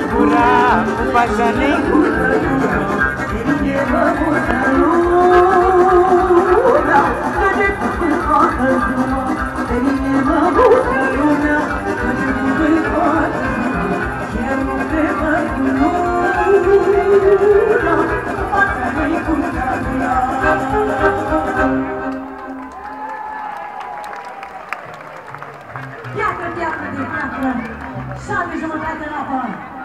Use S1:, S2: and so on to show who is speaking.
S1: gura cu pasane Iată piatră din piatră, șapte jumătate la apă.